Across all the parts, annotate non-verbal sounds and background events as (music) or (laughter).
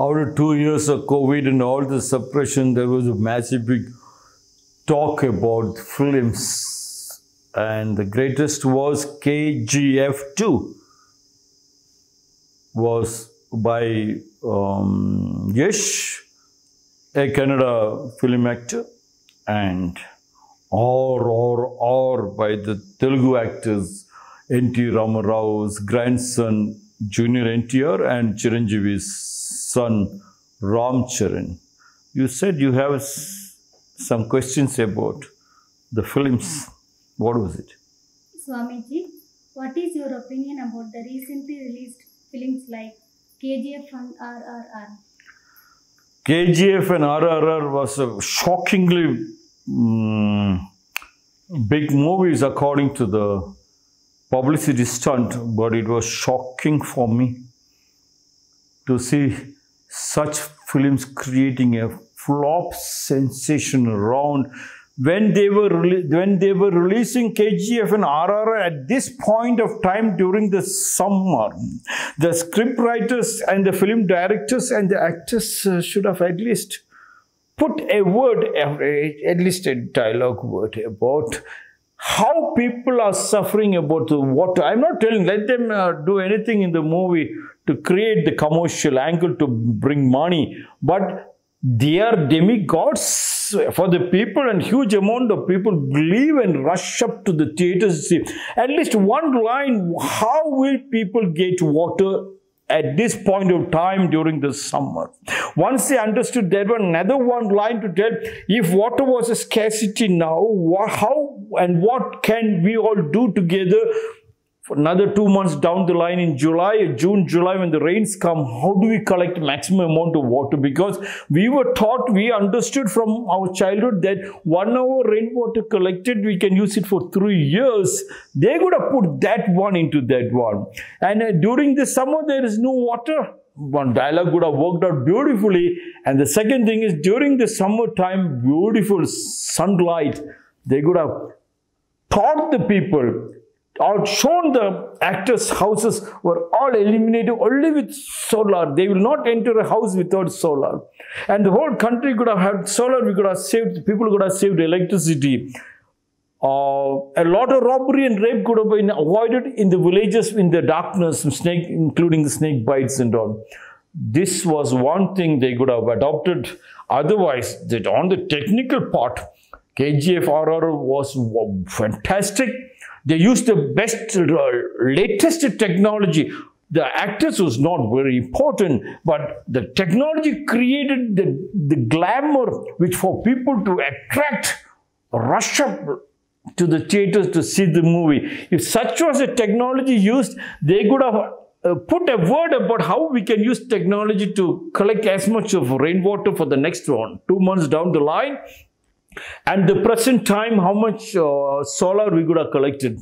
after two years of COVID and all the suppression, there was a massive big talk about films. And the greatest was KGF2, was by um, Yash, a Kannada film actor, and or or or by the Telugu actors N.T. Ramarao's grandson Junior NTR and Chiranjeevi's son Ram Charan. You said you have some questions about the films. What was it? Swamiji, what is your opinion about the recently released films like KGF and RRR? KGF and RRR was a shockingly mm, big movies according to the publicity stunt, but it was shocking for me to see such films creating a flop sensation around when they were when they were releasing KGF and RRR at this point of time during the summer, the script writers and the film directors and the actors uh, should have at least put a word, at least a dialogue word about how people are suffering about the water. I'm not telling, let them uh, do anything in the movie to create the commercial angle to bring money, but they are demigods for the people and huge amount of people believe and rush up to the theaters to see at least one line how will people get water at this point of time during the summer. Once they understood, there was another one line to tell if water was a scarcity now, how and what can we all do together for another two months down the line in July, June, July, when the rains come, how do we collect maximum amount of water? Because we were taught, we understood from our childhood that one hour rainwater collected, we can use it for three years. They could have put that one into that one. And uh, during the summer, there is no water. One dialogue would have worked out beautifully. And the second thing is during the summertime, beautiful sunlight, they could have taught the people or shown the actors' houses were all illuminated only with solar. They will not enter a house without solar. And the whole country could have had solar, we could have saved, people could have saved electricity. Uh, a lot of robbery and rape could have been avoided in the villages in the darkness, snake, including the snake bites and all. This was one thing they could have adopted. Otherwise, that on the technical part, KGF RR was fantastic. They used the best, uh, latest technology. The actors was not very important, but the technology created the, the glamour which for people to attract, rush up to the theaters to see the movie. If such was a technology used, they could have uh, put a word about how we can use technology to collect as much of rainwater for the next one, two months down the line, and the present time how much uh, solar we could have collected.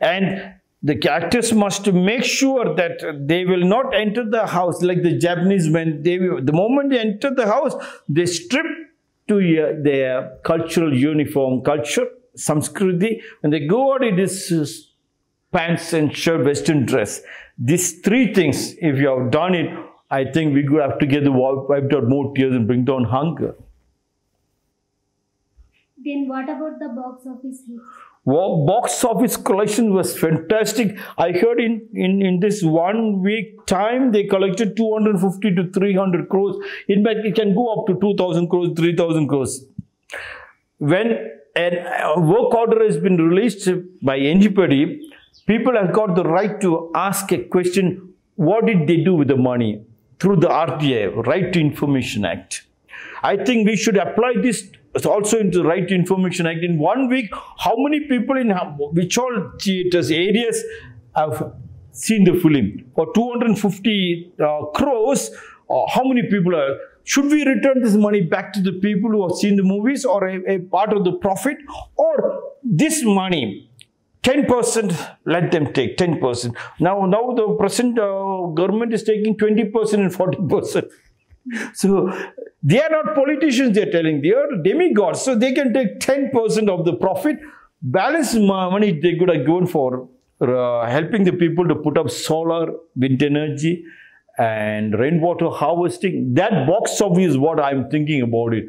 And the actors must make sure that they will not enter the house like the japanese when they the moment they enter the house they strip to uh, their cultural uniform culture samskriti when they go out it is uh, pants and shirt western dress. These three things if you have done it i think we could have together wiped out more tears and bring down hunger Then what about the box office hit? Wow, box office collection was fantastic. I heard in, in, in this one week time they collected 250 to 300 crores. In fact, it can go up to 2,000 crores, 3,000 crores. When a work order has been released by anybody, people have got the right to ask a question what did they do with the money through the RTI, Right to Information Act. I think we should apply this also into the Right to Information Act. In one week, how many people in which all theaters, areas have seen the film? For 250 uh, crores, uh, how many people are? Should we return this money back to the people who have seen the movies or a, a part of the profit? Or this money, 10% let them take 10% now now the present uh, government is taking 20% and 40% (laughs) so they are not politicians they're telling they are demigods so they can take 10% of the profit balance money they could have given for uh, helping the people to put up solar wind energy and rainwater harvesting. That box office is what I'm thinking about it.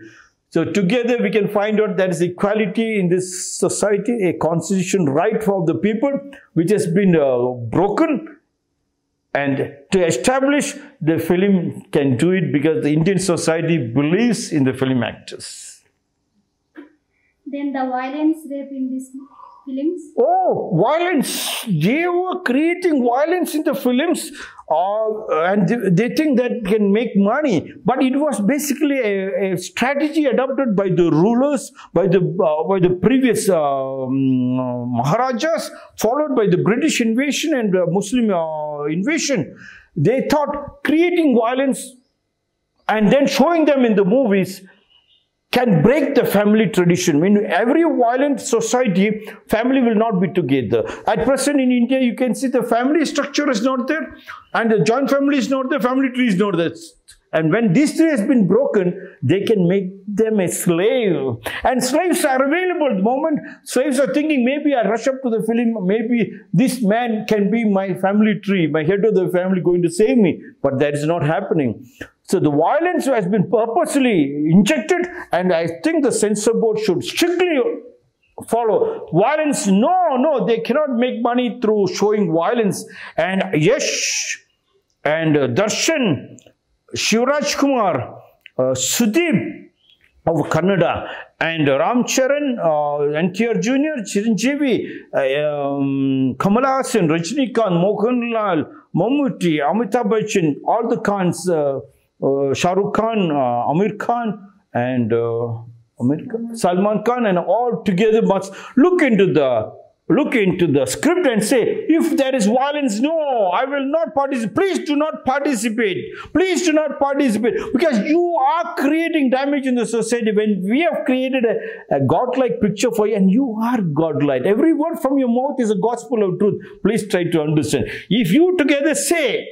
So together we can find out there is equality in this society, a constitution right for the people which has been uh, broken and to establish the film can do it because the Indian society believes in the film actors. Then the violence rape in these films. Oh, violence. They were creating violence in the films uh, and they, think that can make money. But it was basically a, a strategy adopted by the rulers, by the, uh, by the previous um, Maharajas, followed by the British invasion and the Muslim uh, invasion. They thought creating violence and then showing them in the movies can break the family tradition. In every violent society, family will not be together. At present in India, you can see the family structure is not there and the joint family is not there, family tree is not there. And when this tree has been broken, they can make them a slave. And slaves are available. At the moment slaves are thinking, maybe I rush up to the film, maybe this man can be my family tree, my head of the family going to save me. But that is not happening. So the violence has been purposely injected and I think the censor board should strictly follow. Violence, no, no, they cannot make money through showing violence. And Yash and uh, Darshan, Shivraj Kumar, uh, Sudeep of Kannada and Ramcharan, uh, NTR Jr., Chiranjeevi, uh, um, Kamal Hassan, Rajnikant, Mohanlal, Mammootty, Amitabh Bachchan, all the Khans, uh, uh, Shah Rukh Khan, uh, Amir Khan, and uh, Amir Khan, Salman Khan, and all together must look into the look into the script and say, if there is violence, no, I will not participate. Please do not participate. Please do not participate because you are creating damage in the society. When we have created a, a godlike picture for you, and you are godlike. Every word from your mouth is a gospel of truth. Please try to understand. If you together say,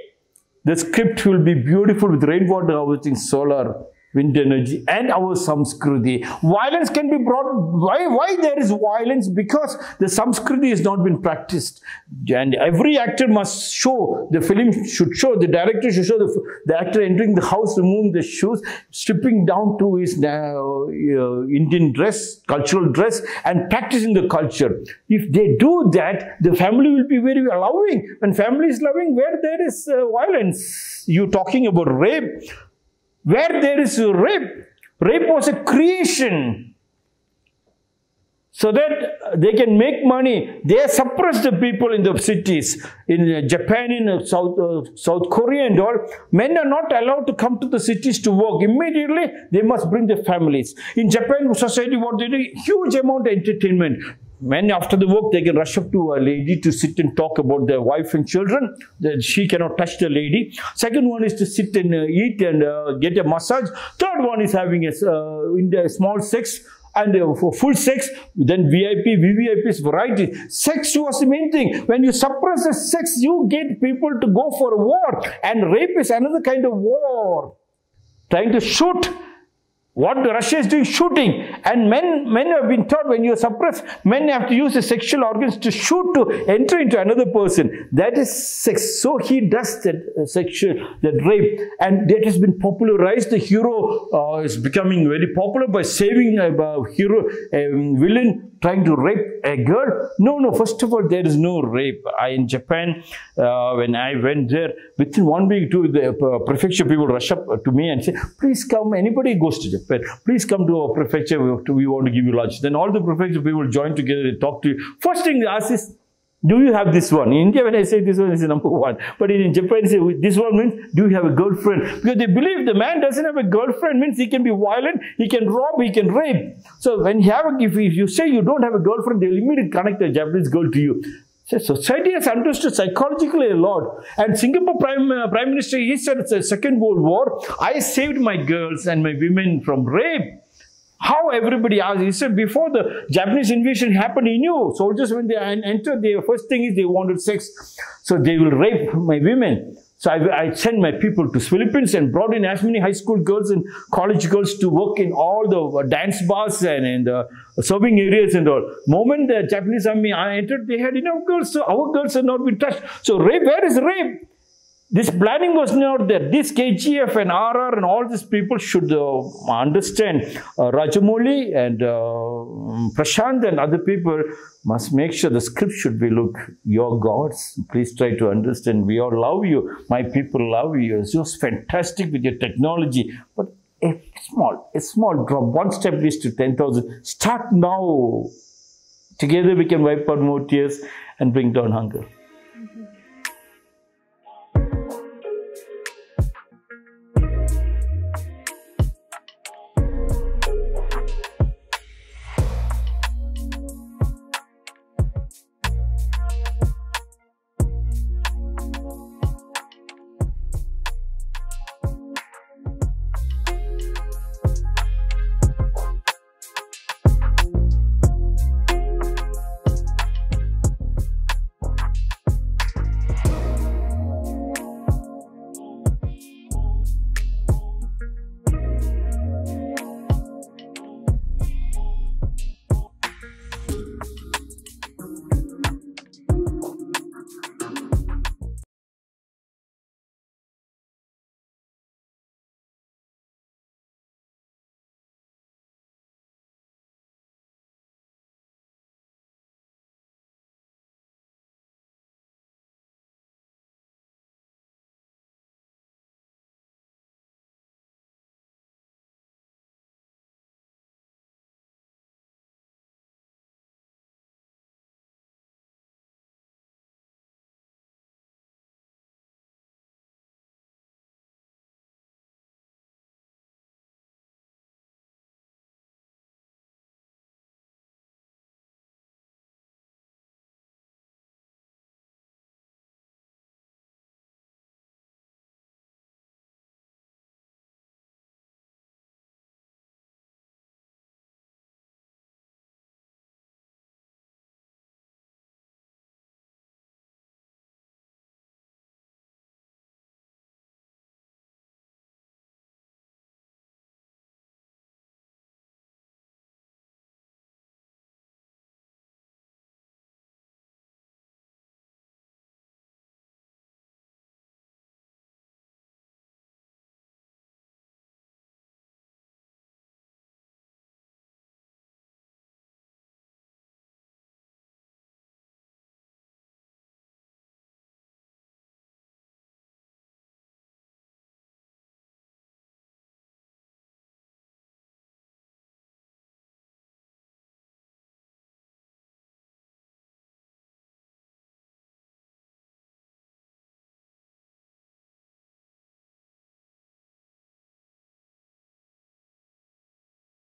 the script will be beautiful with rainwater harvesting, solar, wind energy and our samskriti. Violence can be brought, why, why there is violence? Because the samskriti has not been practiced. And every actor must show, the film should show, the director should show the, the actor entering the house, removing the shoes, stripping down to his uh, uh, Indian dress, cultural dress and practicing the culture. If they do that, the family will be very loving. When family is loving, where there is uh, violence, you talking about rape, where there is rape, rape was a creation so that they can make money. They suppress the people in the cities. In Japan, in South, uh, South Korea and all, men are not allowed to come to the cities to work. Immediately, they must bring their families. In Japan society, what they do, huge amount of entertainment. Men after the work, they can rush up to a lady to sit and talk about their wife and children. That she cannot touch the lady. Second one is to sit and uh, eat and uh, get a massage. Third one is having a, uh, in the small sex and uh, for full sex, then VIP, VVIP is variety. Sex was the main thing. When you suppress the sex, you get people to go for war. And rape is another kind of war. Trying to shoot what Russia is doing, shooting. And men, men have been taught when you suppress, men have to use the sexual organs to shoot to enter into another person. That is sex. So he does that uh, sexual, that rape. And that has been popularized. The hero uh, is becoming very popular by saving a uh, hero, a villain trying to rape a girl. No, no, first of all, there is no rape. I, in Japan, uh, when I went there, within one week, two, the uh, prefecture people rush up to me and say, please come, anybody goes to Japan but please come to our prefecture, we, to, we want to give you lunch. Then all the prefecture people join together, they talk to you. First thing they ask is, do you have this one? In India, when I say this one is number one. But in Japan, they say this one means, do you have a girlfriend? Because they believe the man doesn't have a girlfriend means he can be violent, he can rob, he can rape. So when you have, a, if, you say you don't have a girlfriend, they'll immediately connect a Japanese girl to you. So society has understood psychologically a lot. And Singapore Prime, uh, Prime Minister, he said it's a Second World War. I saved my girls and my women from rape. How everybody asked, he said before the Japanese invasion happened, he knew soldiers when they entered, the first thing is they wanted sex. So they will rape my women. So I, I sent my people to Philippines and brought in as many high school girls and college girls to work in all the uh, dance bars and in the uh, serving areas and all. Moment the Japanese army entered, they had enough girls, so our girls had not been touched. So rape, where is rape? This planning was not there. This KGF and RR and all these people should uh, understand. Uh, Rajamouli and uh, Prashant and other people must make sure the script should be look, your gods. Please try to understand. We all love you. My people love you. It's just fantastic with your technology. But a small, a small drop, one step leads to 10,000. Start now. Together we can wipe out more tears and bring down hunger.